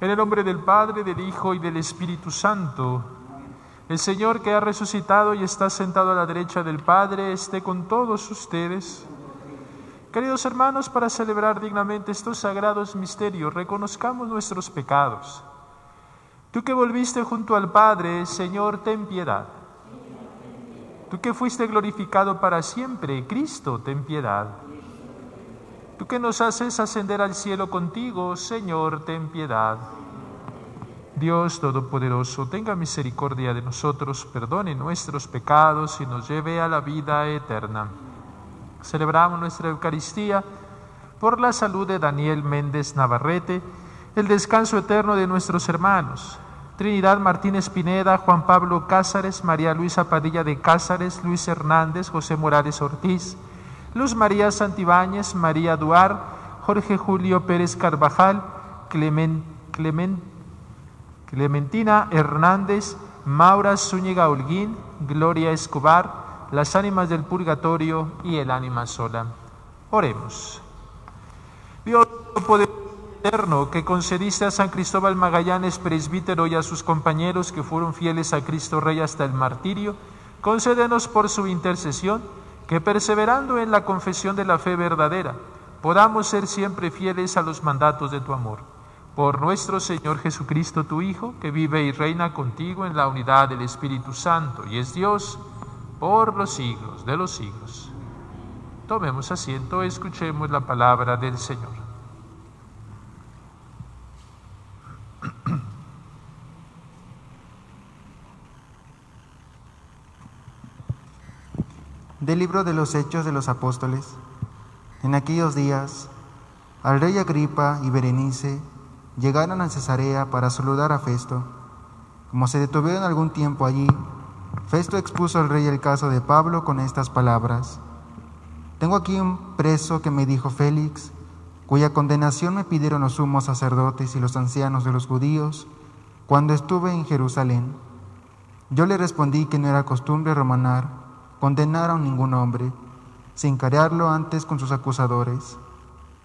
En el nombre del Padre, del Hijo y del Espíritu Santo, el Señor que ha resucitado y está sentado a la derecha del Padre, esté con todos ustedes. Queridos hermanos, para celebrar dignamente estos sagrados misterios, reconozcamos nuestros pecados. Tú que volviste junto al Padre, Señor, ten piedad. Tú que fuiste glorificado para siempre, Cristo, ten piedad. Tú que nos haces ascender al cielo contigo, Señor, ten piedad. Dios Todopoderoso, tenga misericordia de nosotros, perdone nuestros pecados y nos lleve a la vida eterna. Celebramos nuestra Eucaristía por la salud de Daniel Méndez Navarrete, el descanso eterno de nuestros hermanos, Trinidad Martínez Pineda, Juan Pablo Cázares, María Luisa Padilla de Cázares, Luis Hernández, José Morales Ortiz, Luz María Santibáñez, María Duar, Jorge Julio Pérez Carvajal, Clement, Clementina Hernández, Maura Zúñiga Holguín, Gloria Escobar, las ánimas del purgatorio y el ánima sola. Oremos. Dios poder eterno que concediste a San Cristóbal Magallanes, presbítero, y a sus compañeros que fueron fieles a Cristo Rey hasta el martirio, concédenos por su intercesión que perseverando en la confesión de la fe verdadera, podamos ser siempre fieles a los mandatos de tu amor. Por nuestro Señor Jesucristo, tu Hijo, que vive y reina contigo en la unidad del Espíritu Santo y es Dios por los siglos de los siglos. Tomemos asiento, escuchemos la palabra del Señor. Del libro de los Hechos de los Apóstoles. En aquellos días, al rey Agripa y Berenice llegaron a Cesarea para saludar a Festo. Como se detuvieron algún tiempo allí, Festo expuso al rey el caso de Pablo con estas palabras. Tengo aquí un preso que me dijo Félix, cuya condenación me pidieron los sumos sacerdotes y los ancianos de los judíos cuando estuve en Jerusalén. Yo le respondí que no era costumbre romanar condenaron ningún hombre, sin carearlo antes con sus acusadores,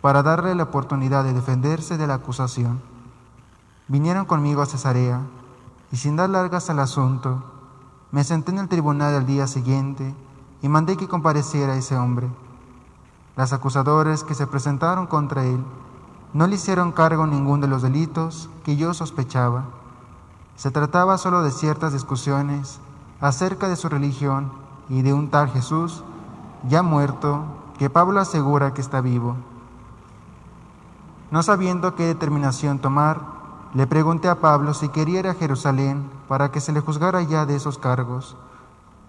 para darle la oportunidad de defenderse de la acusación. Vinieron conmigo a Cesarea, y sin dar largas al asunto, me senté en el tribunal al día siguiente y mandé que compareciera ese hombre. Las acusadores que se presentaron contra él no le hicieron cargo ningún de los delitos que yo sospechaba. Se trataba solo de ciertas discusiones acerca de su religión y de un tal Jesús, ya muerto, que Pablo asegura que está vivo. No sabiendo qué determinación tomar, le pregunté a Pablo si quería ir a Jerusalén para que se le juzgara ya de esos cargos.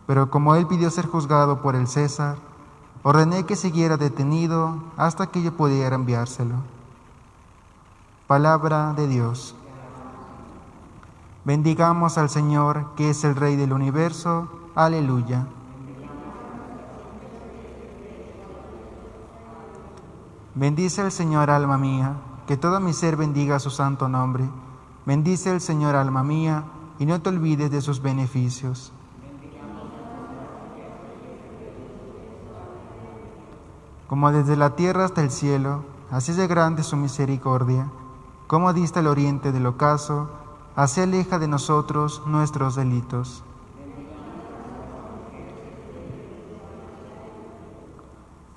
Pero como él pidió ser juzgado por el César, ordené que siguiera detenido hasta que yo pudiera enviárselo. Palabra de Dios. Bendigamos al Señor, que es el Rey del universo. Aleluya. Bendice el Señor, alma mía, que todo mi ser bendiga su santo nombre. Bendice el Señor, alma mía, y no te olvides de sus beneficios. Como desde la tierra hasta el cielo, así es de grande su misericordia. Como dista el oriente del ocaso, así aleja de nosotros nuestros delitos.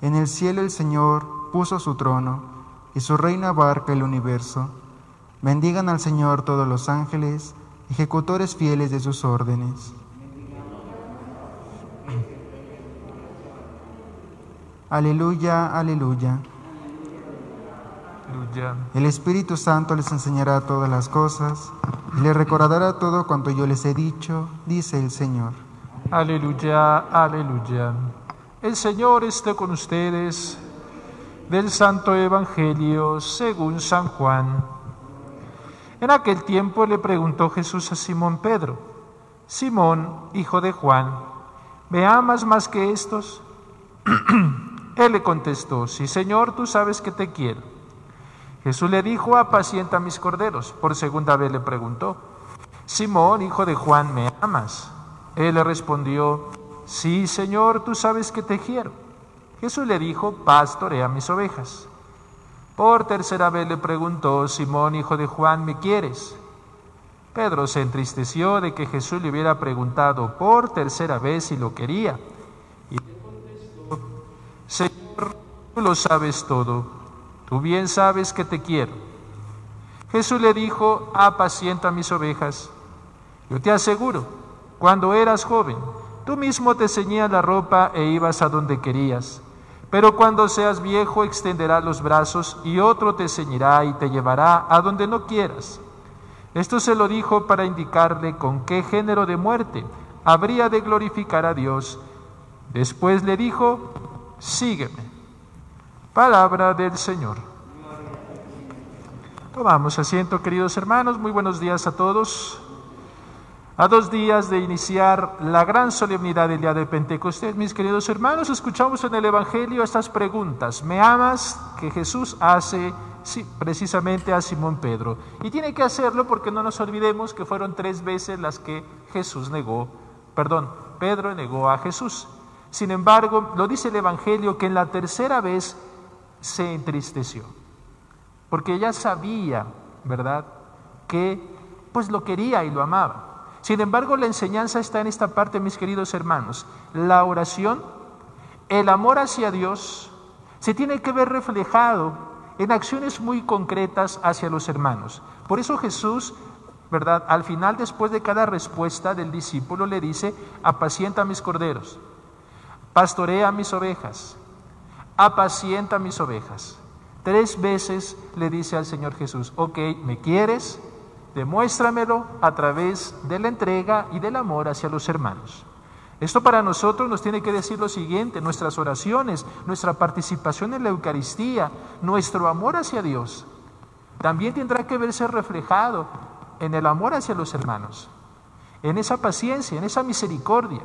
En el cielo el Señor puso su trono y su reino abarca el universo. Bendigan al Señor todos los ángeles, ejecutores fieles de sus órdenes. Aleluya, aleluya. El Espíritu Santo les enseñará todas las cosas y les recordará todo cuanto yo les he dicho, dice el Señor. Aleluya, aleluya. El Señor esté con ustedes del Santo Evangelio según San Juan. En aquel tiempo le preguntó Jesús a Simón Pedro, Simón, hijo de Juan, ¿me amas más que estos? Él le contestó, sí Señor, tú sabes que te quiero. Jesús le dijo, apacienta mis corderos. Por segunda vez le preguntó, Simón, hijo de Juan, ¿me amas? Él le respondió, sí Señor, tú sabes que te quiero. Jesús le dijo, pastorea mis ovejas. Por tercera vez le preguntó, Simón, hijo de Juan, ¿me quieres? Pedro se entristeció de que Jesús le hubiera preguntado por tercera vez si lo quería. Y le contestó, Señor, tú lo sabes todo, tú bien sabes que te quiero. Jesús le dijo, apacienta mis ovejas. Yo te aseguro, cuando eras joven, tú mismo te ceñías la ropa e ibas a donde querías. Pero cuando seas viejo extenderás los brazos y otro te ceñirá y te llevará a donde no quieras. Esto se lo dijo para indicarle con qué género de muerte habría de glorificar a Dios. Después le dijo, sígueme. Palabra del Señor. Tomamos asiento, queridos hermanos. Muy buenos días a todos. A dos días de iniciar la gran solemnidad del día de Pentecostés, mis queridos hermanos, escuchamos en el Evangelio estas preguntas. ¿Me amas? Que Jesús hace sí, precisamente a Simón Pedro. Y tiene que hacerlo porque no nos olvidemos que fueron tres veces las que Jesús negó, perdón, Pedro negó a Jesús. Sin embargo, lo dice el Evangelio que en la tercera vez se entristeció, porque ya sabía, ¿verdad?, que pues lo quería y lo amaba. Sin embargo, la enseñanza está en esta parte, mis queridos hermanos. La oración, el amor hacia Dios, se tiene que ver reflejado en acciones muy concretas hacia los hermanos. Por eso Jesús, ¿verdad? Al final, después de cada respuesta del discípulo, le dice, apacienta mis corderos, pastorea mis ovejas, apacienta mis ovejas. Tres veces le dice al Señor Jesús, ok, ¿me quieres? Demuéstramelo a través de la entrega y del amor hacia los hermanos. Esto para nosotros nos tiene que decir lo siguiente, nuestras oraciones, nuestra participación en la Eucaristía, nuestro amor hacia Dios, también tendrá que verse reflejado en el amor hacia los hermanos, en esa paciencia, en esa misericordia,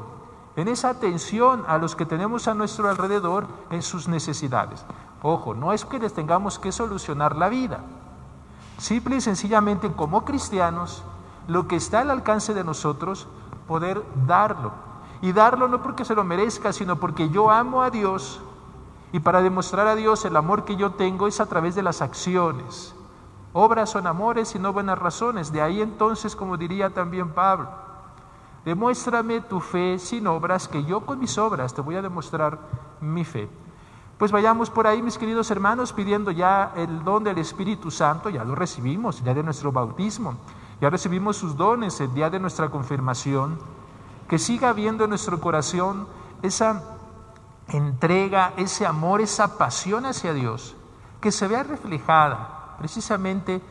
en esa atención a los que tenemos a nuestro alrededor en sus necesidades. Ojo, no es que les tengamos que solucionar la vida, Simple y sencillamente como cristianos, lo que está al alcance de nosotros, poder darlo. Y darlo no porque se lo merezca, sino porque yo amo a Dios. Y para demostrar a Dios el amor que yo tengo es a través de las acciones. Obras son amores y no buenas razones. De ahí entonces, como diría también Pablo, demuéstrame tu fe sin obras, que yo con mis obras te voy a demostrar mi fe. Pues vayamos por ahí, mis queridos hermanos, pidiendo ya el don del Espíritu Santo, ya lo recibimos, ya de nuestro bautismo, ya recibimos sus dones el día de nuestra confirmación, que siga habiendo en nuestro corazón esa entrega, ese amor, esa pasión hacia Dios, que se vea reflejada precisamente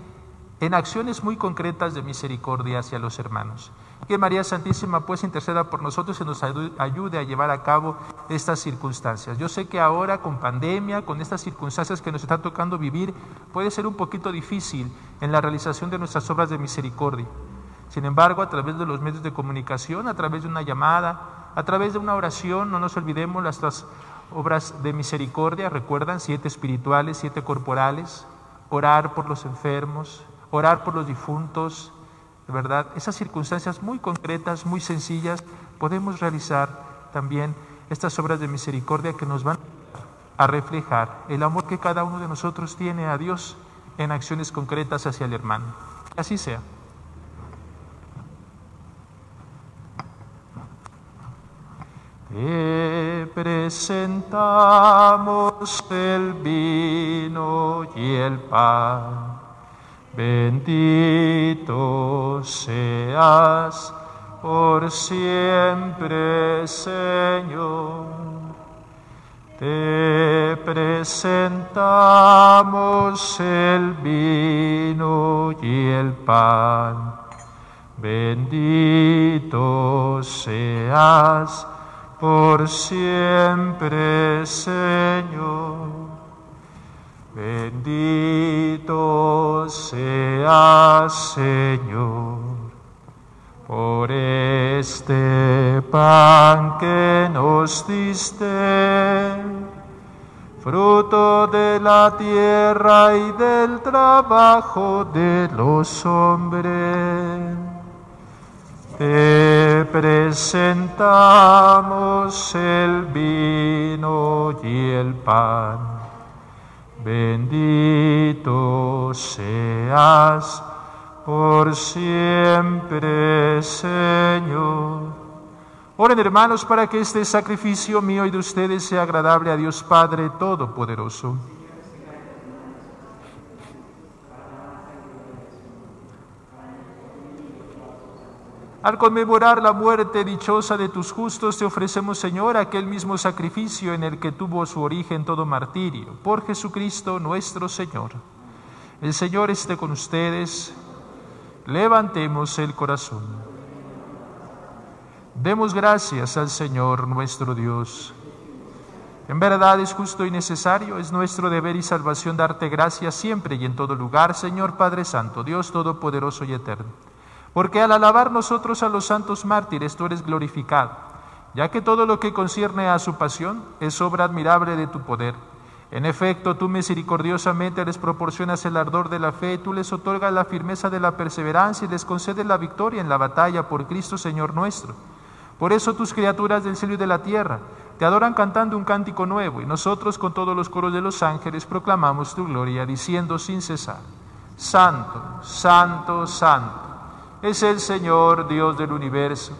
en acciones muy concretas de misericordia hacia los hermanos. Que María Santísima pues interceda por nosotros y nos ayude a llevar a cabo estas circunstancias. Yo sé que ahora con pandemia, con estas circunstancias que nos está tocando vivir, puede ser un poquito difícil en la realización de nuestras obras de misericordia. Sin embargo, a través de los medios de comunicación, a través de una llamada, a través de una oración, no nos olvidemos las obras de misericordia, recuerdan, siete espirituales, siete corporales, orar por los enfermos, orar por los difuntos, verdad, esas circunstancias muy concretas, muy sencillas, podemos realizar también estas obras de misericordia que nos van a reflejar el amor que cada uno de nosotros tiene a Dios en acciones concretas hacia el hermano. Así sea. Te presentamos el vino y el pan Bendito seas por siempre, Señor. Te presentamos el vino y el pan. Bendito seas por siempre, Señor. Bendito sea Señor por este pan que nos diste, fruto de la tierra y del trabajo de los hombres. Te presentamos el vino y el pan Bendito seas por siempre, Señor. Oren hermanos para que este sacrificio mío y de ustedes sea agradable a Dios Padre Todopoderoso. Al conmemorar la muerte dichosa de tus justos, te ofrecemos, Señor, aquel mismo sacrificio en el que tuvo su origen todo martirio, por Jesucristo nuestro Señor. El Señor esté con ustedes. Levantemos el corazón. Demos gracias al Señor nuestro Dios. En verdad es justo y necesario, es nuestro deber y salvación darte gracias siempre y en todo lugar, Señor Padre Santo, Dios Todopoderoso y Eterno porque al alabar nosotros a los santos mártires, tú eres glorificado, ya que todo lo que concierne a su pasión es obra admirable de tu poder. En efecto, tú misericordiosamente les proporcionas el ardor de la fe, tú les otorgas la firmeza de la perseverancia y les concedes la victoria en la batalla por Cristo Señor nuestro. Por eso tus criaturas del cielo y de la tierra te adoran cantando un cántico nuevo y nosotros con todos los coros de los ángeles proclamamos tu gloria diciendo sin cesar, Santo, Santo, Santo es el Señor Dios del universo.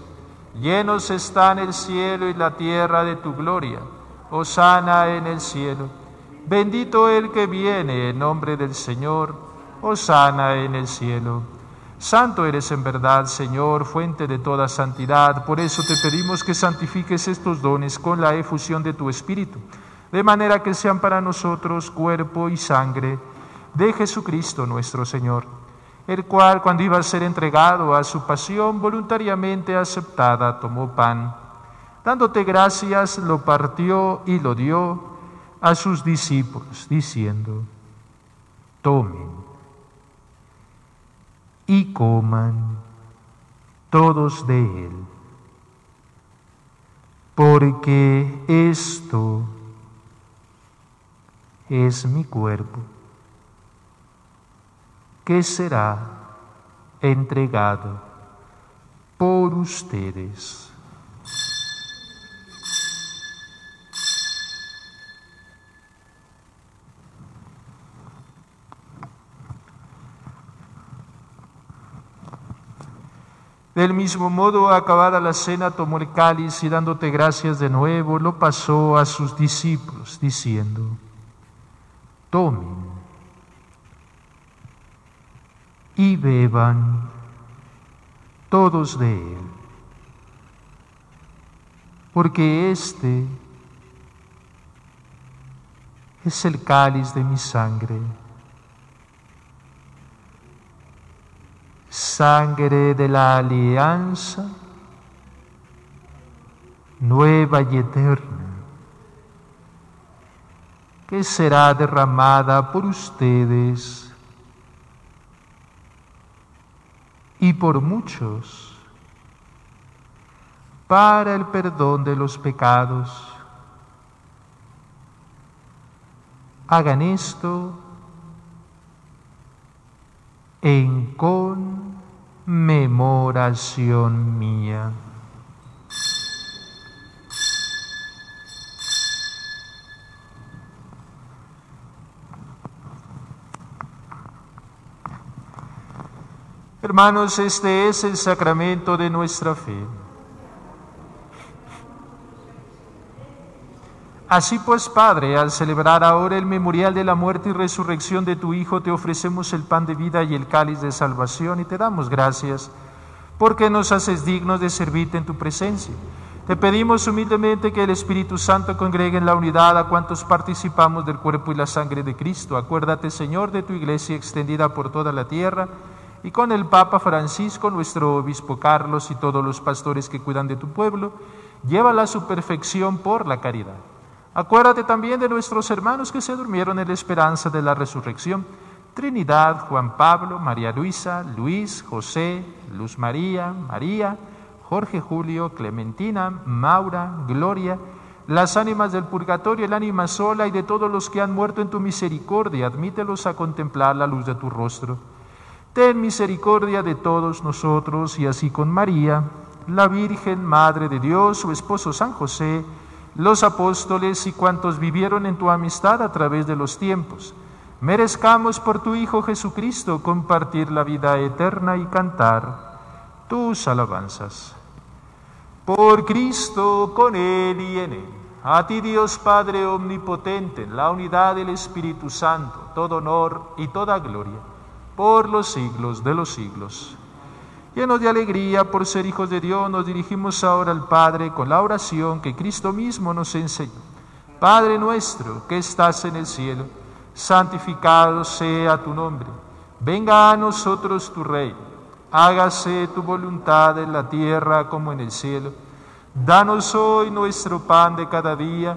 Llenos están el cielo y la tierra de tu gloria. Osana en el cielo. Bendito el que viene en nombre del Señor. Osana en el cielo. Santo eres en verdad, Señor, fuente de toda santidad. Por eso te pedimos que santifiques estos dones con la efusión de tu Espíritu, de manera que sean para nosotros cuerpo y sangre de Jesucristo nuestro Señor el cual cuando iba a ser entregado a su pasión voluntariamente aceptada, tomó pan. Dándote gracias, lo partió y lo dio a sus discípulos, diciendo, tomen y coman todos de él, porque esto es mi cuerpo que será entregado por ustedes. Del mismo modo, acabada la cena, tomó el cáliz y dándote gracias de nuevo, lo pasó a sus discípulos, diciendo, tomen y beban todos de él, porque este es el cáliz de mi sangre, sangre de la alianza nueva y eterna, que será derramada por ustedes y por muchos para el perdón de los pecados. Hagan esto en conmemoración mía. Hermanos, este es el sacramento de nuestra fe. Así pues, Padre, al celebrar ahora el memorial de la muerte y resurrección de tu Hijo, te ofrecemos el pan de vida y el cáliz de salvación y te damos gracias porque nos haces dignos de servirte en tu presencia. Te pedimos humildemente que el Espíritu Santo congregue en la unidad a cuantos participamos del cuerpo y la sangre de Cristo. Acuérdate, Señor, de tu iglesia extendida por toda la tierra y con el Papa Francisco, nuestro obispo Carlos y todos los pastores que cuidan de tu pueblo, llévala a su perfección por la caridad. Acuérdate también de nuestros hermanos que se durmieron en la esperanza de la resurrección. Trinidad, Juan Pablo, María Luisa, Luis, José, Luz María, María, Jorge Julio, Clementina, Maura, Gloria, las ánimas del purgatorio, el ánima sola y de todos los que han muerto en tu misericordia, admítelos a contemplar la luz de tu rostro Ten misericordia de todos nosotros y así con María, la Virgen Madre de Dios, su esposo San José, los apóstoles y cuantos vivieron en tu amistad a través de los tiempos, merezcamos por tu Hijo Jesucristo compartir la vida eterna y cantar tus alabanzas. Por Cristo, con Él y en Él. A ti Dios Padre Omnipotente, en la unidad del Espíritu Santo, todo honor y toda gloria, por los siglos de los siglos. Llenos de alegría por ser hijos de Dios, nos dirigimos ahora al Padre con la oración que Cristo mismo nos enseñó. Padre nuestro que estás en el cielo, santificado sea tu nombre. Venga a nosotros tu reino. Hágase tu voluntad en la tierra como en el cielo. Danos hoy nuestro pan de cada día.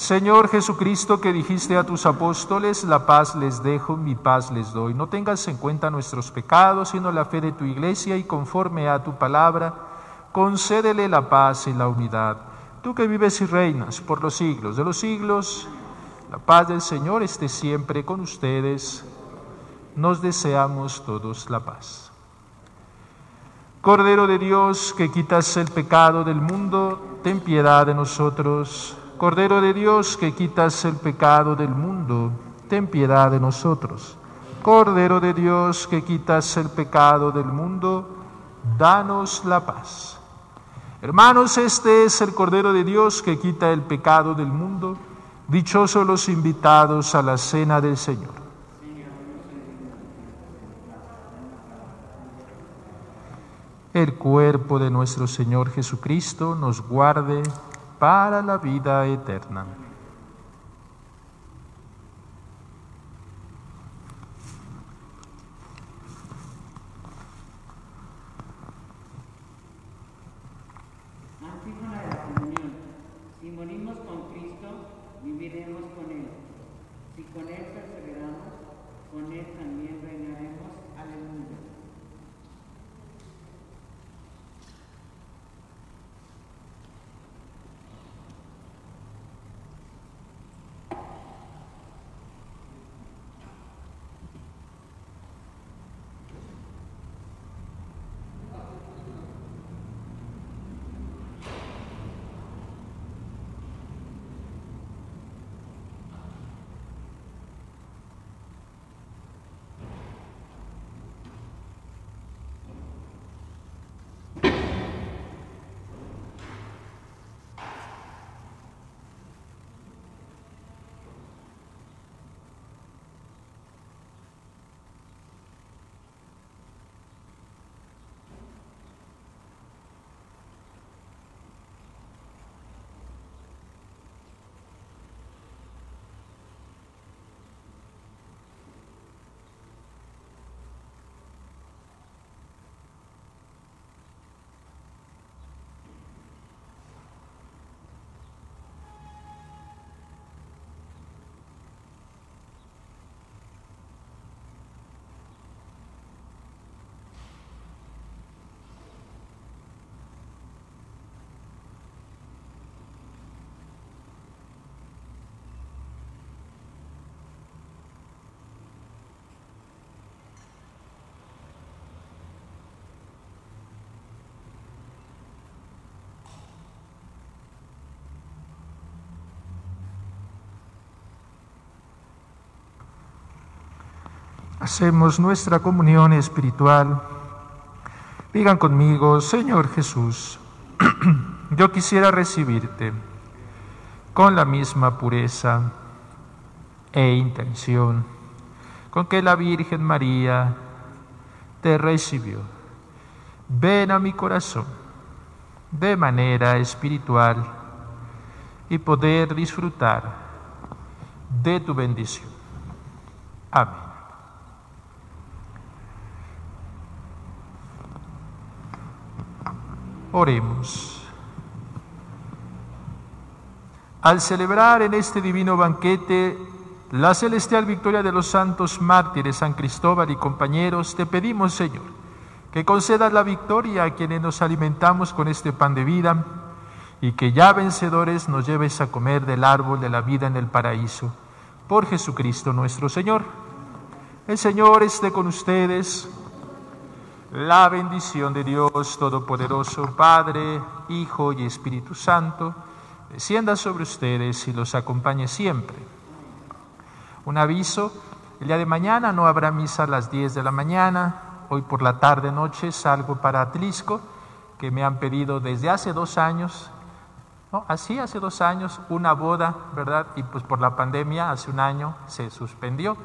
Señor Jesucristo, que dijiste a tus apóstoles, la paz les dejo, mi paz les doy. No tengas en cuenta nuestros pecados, sino la fe de tu iglesia y conforme a tu palabra, concédele la paz y la unidad. Tú que vives y reinas por los siglos de los siglos, la paz del Señor esté siempre con ustedes. Nos deseamos todos la paz. Cordero de Dios, que quitas el pecado del mundo, ten piedad de nosotros. Cordero de Dios, que quitas el pecado del mundo, ten piedad de nosotros. Cordero de Dios, que quitas el pecado del mundo, danos la paz. Hermanos, este es el Cordero de Dios que quita el pecado del mundo. Dichosos los invitados a la cena del Señor. El cuerpo de nuestro Señor Jesucristo nos guarde para la vida eterna. Antífona de la comunión. Si morimos con Cristo, viviremos con Él. Si con Él perseveramos, con Él también reinaremos. Aleluya. Hacemos nuestra comunión espiritual. Digan conmigo, Señor Jesús, yo quisiera recibirte con la misma pureza e intención con que la Virgen María te recibió. Ven a mi corazón de manera espiritual y poder disfrutar de tu bendición. Amén. Oremos. Al celebrar en este divino banquete la celestial victoria de los santos mártires San Cristóbal y compañeros, te pedimos, Señor, que concedas la victoria a quienes nos alimentamos con este pan de vida y que ya vencedores nos lleves a comer del árbol de la vida en el paraíso. Por Jesucristo nuestro Señor. El Señor esté con ustedes. La bendición de Dios Todopoderoso, Padre, Hijo y Espíritu Santo, descienda sobre ustedes y los acompañe siempre. Un aviso, el día de mañana no habrá misa a las 10 de la mañana, hoy por la tarde noche salgo para Atlisco, que me han pedido desde hace dos años, ¿no? así hace dos años, una boda, ¿verdad? Y pues por la pandemia hace un año se suspendió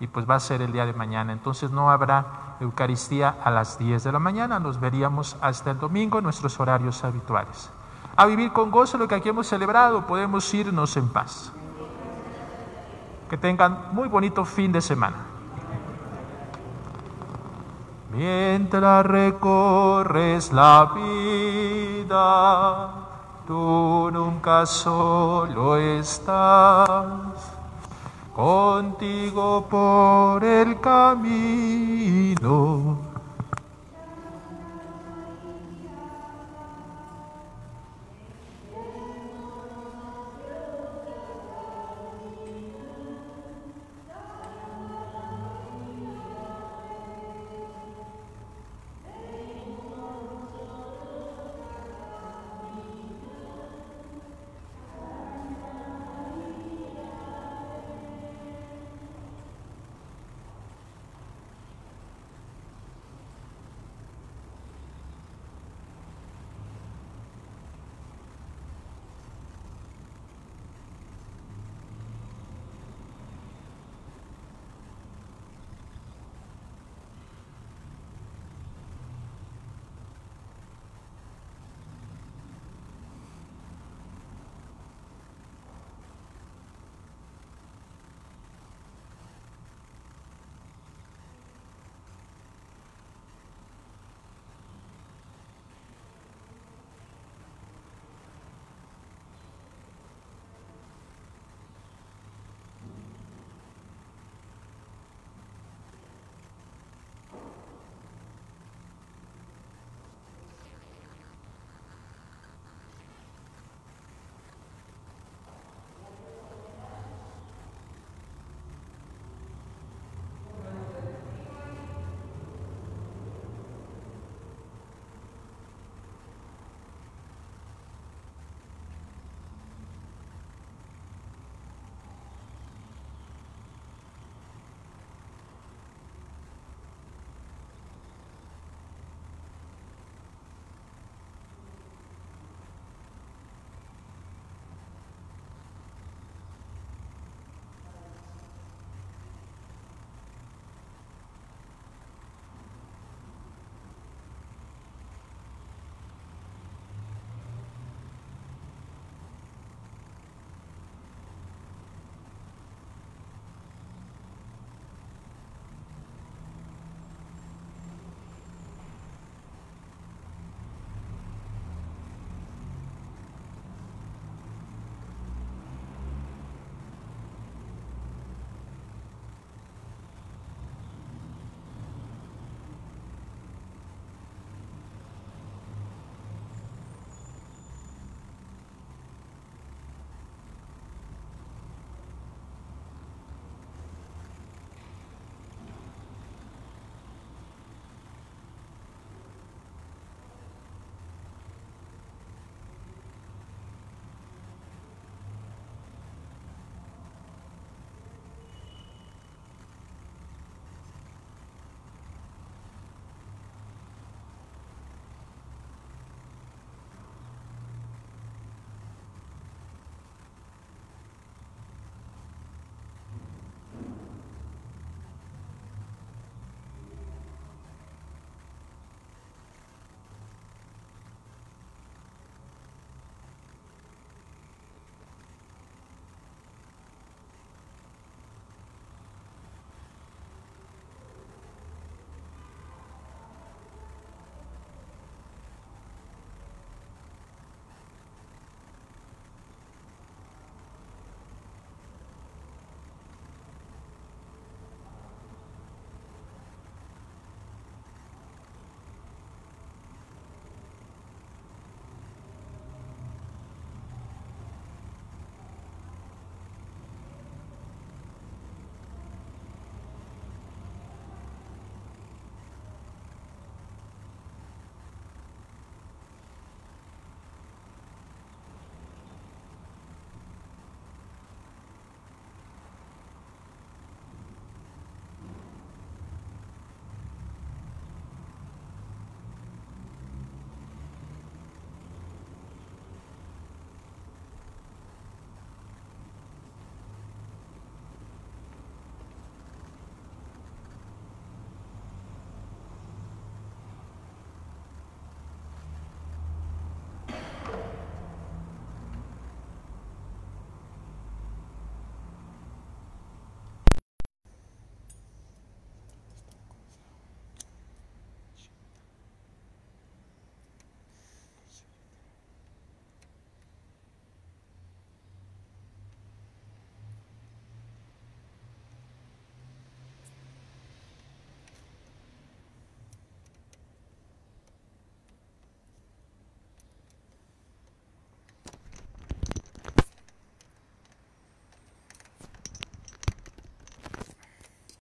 y pues va a ser el día de mañana. Entonces no habrá Eucaristía a las 10 de la mañana. Nos veríamos hasta el domingo en nuestros horarios habituales. A vivir con gozo lo que aquí hemos celebrado, podemos irnos en paz. Que tengan muy bonito fin de semana. Mientras recorres la vida, tú nunca solo estás contigo por el camino